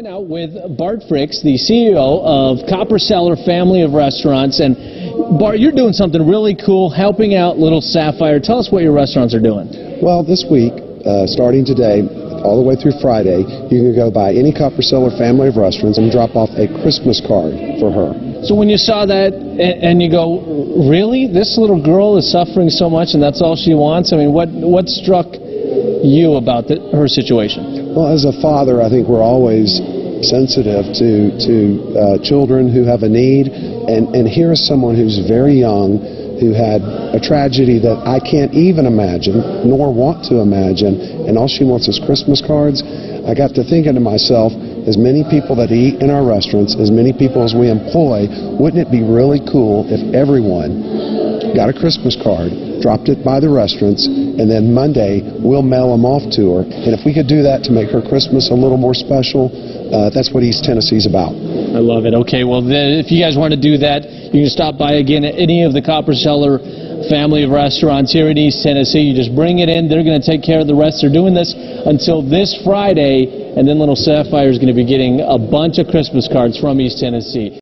Now with Bart Fricks, the CEO of Copper Cellar Family of Restaurants. And Bart, you're doing something really cool, helping out Little Safyre. Tell us what your restaurants are doing. Well, this week, uh, starting today, all the way through Friday, you can go by any Copper Cellar Family of Restaurants and drop off a Christmas card for her. So when you saw that and, and you go, really? This little girl is suffering so much and that's all she wants? I mean, what, what struck you about the, her situation? Well, as a father, I think we're always sensitive to to uh, children who have a need, and and here is someone who's very young, who had a tragedy that I can't even imagine, nor want to imagine, and all she wants is Christmas cards. I got to thinking to myself, as many people that eat in our restaurants, as many people as we employ, wouldn't it be really cool if everyone got a Christmas card, dropped it by the restaurants, and then Monday we'll mail them off to her. And if we could do that to make her Christmas a little more special, uh, that's what East Tennessee's about. I love it. Okay, well, then, if you guys want to do that, you can stop by again at any of the Copper Cellar family of restaurants here in East Tennessee. You just bring it in. They're going to take care of the rest. They're doing this until this Friday, and then Little Safyre is going to be getting a bunch of Christmas cards from East Tennessee.